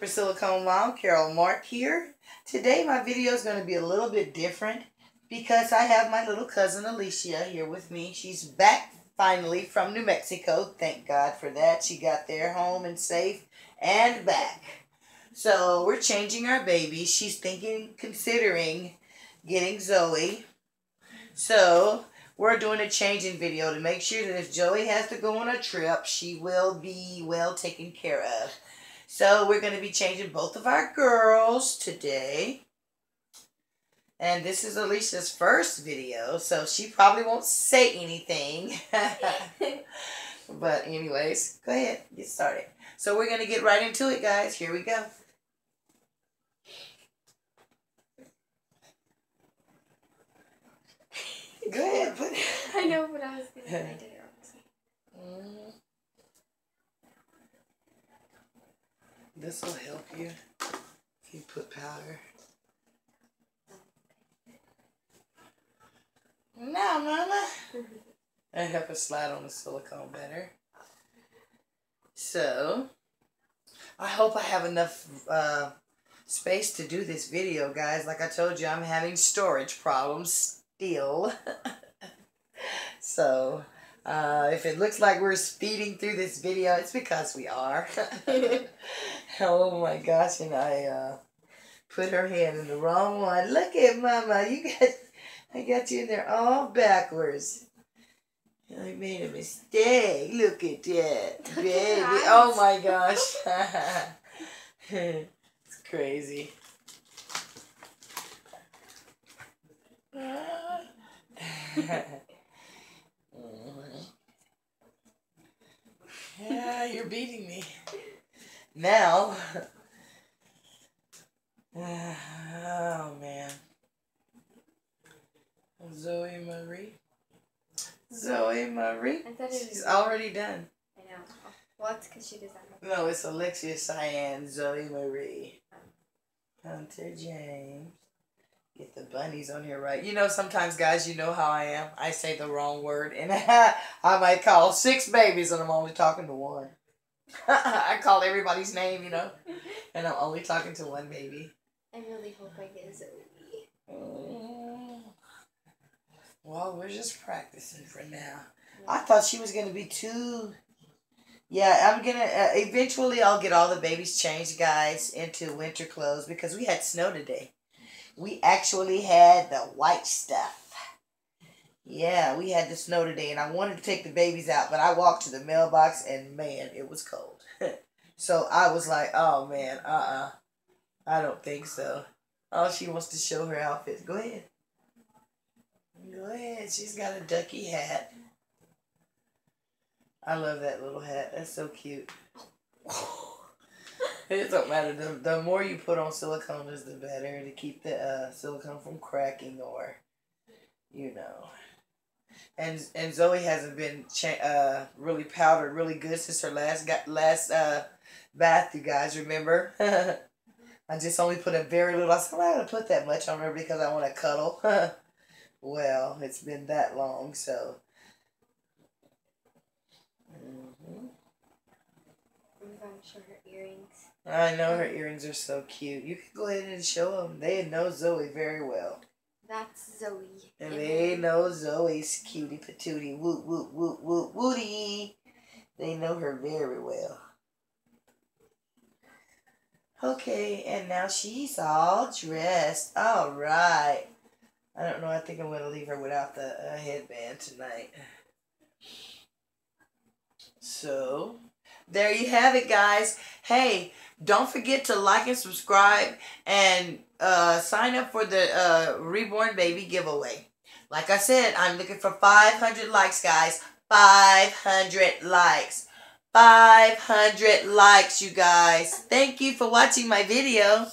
for Silicone Mom, Carol Mark here. Today my video is going to be a little bit different because I have my little cousin Alicia here with me. She's back finally from New Mexico. Thank God for that. She got there home and safe and back. So we're changing our baby. She's thinking, considering getting Zoe. So we're doing a changing video to make sure that if Joey has to go on a trip, she will be well taken care of. So we're going to be changing both of our girls today. And this is Alicia's first video, so she probably won't say anything. but anyways, go ahead, get started. So we're going to get right into it, guys. Here we go. Go ahead, put. I know, what I was going to did it wrong. Mm. This will help you if you put powder. Now, Mama. I help us slide on the silicone better. So, I hope I have enough uh, space to do this video, guys. Like I told you, I'm having storage problems still. so, uh, if it looks like we're speeding through this video, it's because we are. oh my gosh, and I uh, put her hand in the wrong one. Look at Mama, you got, I got you in there all backwards. I made a mistake. Look at that, baby. Oh my gosh. it's crazy. yeah, you're beating me. Now. Oh, man. Zoe Marie. Zoe Marie. I thought it was. She's already done. I know. Well, it's because she doesn't. No, it's Alexia Cyan, Zoe Marie. Hunter James. Get the bunnies on here right. You know, sometimes, guys, you know how I am. I say the wrong word, and I might call six babies, and I'm only talking to one. I call everybody's name, you know, and I'm only talking to one baby. I really hope I get Zoe. Mm. Well, we're just practicing for now. I thought she was gonna be too. Yeah, I'm gonna. Uh, eventually, I'll get all the babies changed, guys, into winter clothes because we had snow today. We actually had the white stuff. Yeah, we had the snow today, and I wanted to take the babies out, but I walked to the mailbox, and man, it was cold. so I was like, oh man, uh uh I don't think so. Oh, she wants to show her outfit. Go ahead. Go ahead. She's got a ducky hat. I love that little hat. That's so cute. it don't matter. The, the more you put on silicone is the better to keep the uh, silicone from cracking or, you know. And and Zoe hasn't been cha- uh, really powdered really good since her last got last uh, bath. You guys remember? I just only put a very little. I said I'm not gonna put that much on her because I want to cuddle. well, it's been that long, so. I'm going to show her earrings. I know her earrings are so cute. You can go ahead and show them. They know Zoe very well. That's Zoe. And they know Zoe's cutie patootie. Woot, woot, woot, woot, wooty. They know her very well. Okay, and now she's all dressed. All right. I don't know. I think I'm going to leave her without the uh, headband tonight. So, there you have it, guys. Hey, don't forget to like and subscribe and uh, sign up for the uh, Reborn Baby giveaway. Like I said, I'm looking for 500 likes, guys. 500 likes. 500 likes, you guys. Thank you for watching my video.